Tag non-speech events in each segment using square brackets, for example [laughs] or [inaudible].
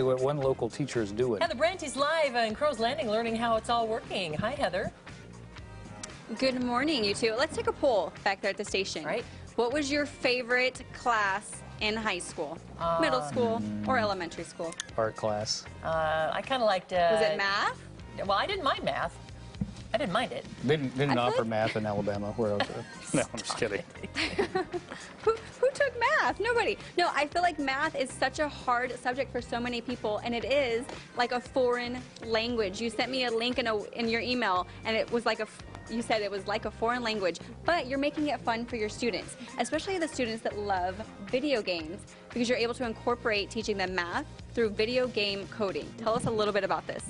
what one local teacher is doing. Heather Brent's live in Crow's Landing learning how it's all working. Hi, Heather. Good morning, you two. Let's take a poll back there at the station. Right. What was your favorite class in high school, middle school, or elementary school? Art class. Uh, I kind of liked. Uh, Was it math? Well, I didn't mind math. I didn't mind it. Didn't didn't offer thought- math in Alabama where I was. at. [laughs] No, I'm just kidding. [laughs] Who, who took math? Nobody. No, I feel like math is such a hard subject for so many people, and it is like a foreign language. You sent me a link in, a, in your email, and it was like a. f- You said it was like a foreign language, but you're making it fun for your students, especially the students that love video games, because you're able to incorporate teaching them math through video game coding. Tell us a little bit about this.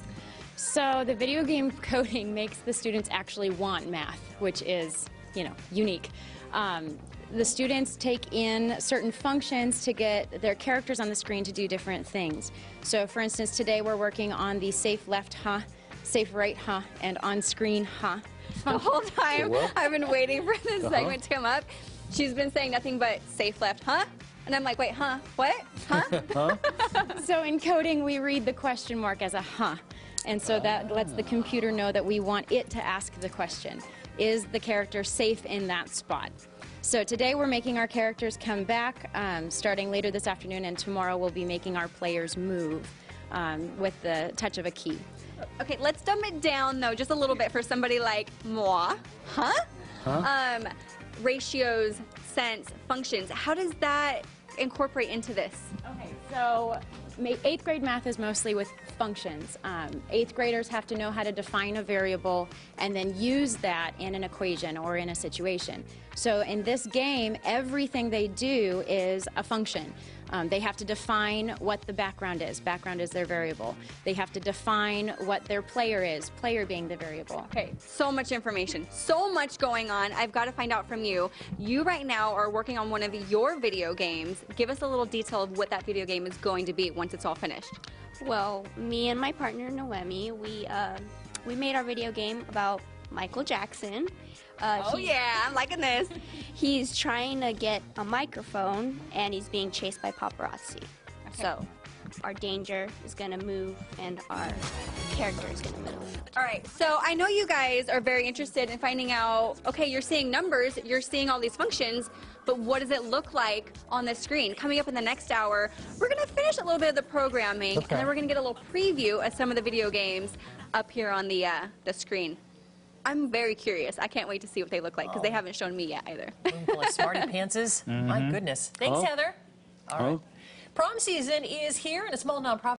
So the video game [laughs] coding makes the students actually want math, which is, you know, unique. Um, the students take in certain functions to get their characters on the screen to do different things. So, for instance, today we're working on the safe left, huh, safe right, huh, and on screen, huh. [laughs] The whole time? I've been waiting for this Uh-huh. segment to come up. She's been saying nothing but safe left, huh? And I'm like, wait, huh? What? Huh? [laughs] Huh? So in coding, we read the question mark as a huh. And so that lets the computer know that we want it to ask the question. Is the character safe in that spot? So today we're making our characters come back, um, starting later this afternoon, and tomorrow we'll be making our players move um, with the touch of a key. okay, let's dumb it down though, just a little bit for somebody like moi. Huh? Um, ratios, sense, functions. How does that incorporate into this? Okay, so ma- eighth grade math is mostly with functions. Um, eighth graders have to know how to define a variable and then use that in an equation or in a situation. So in this game, everything they do is a function. Um, they have to define what the background is. Background is their variable. They have to define what their player is, player being the variable. Okay, so much information, so much going on. I've got to find out from you. You right now are working on one of your video games. Give us a little detail of what that video game is going to be once it's all finished. Well, me and my partner Noemi, we uh, we made our video game about Michael Jackson. Uh, Oh yeah, I'm liking this. [laughs] He's trying to get a microphone, and he's being chased by paparazzi. So, our danger is gonna move, and our character is gonna move. All right, so I know you guys are very interested in finding out. Okay, you're seeing numbers, you're seeing all these functions, but what does it look like on the screen? Coming up in the next hour, we're gonna finish a little bit of the programming, and then we're gonna get a little preview of some of the video games up here on the uh, the screen. I'm very curious. I can't wait to see what they look like because they oh. haven't shown me yet either. Room full of smarty [laughs] pantses. My mm-hmm. goodness. Thanks, Oh. Heather. All oh. right. Oh. Prom season is here, and a small nonprofit.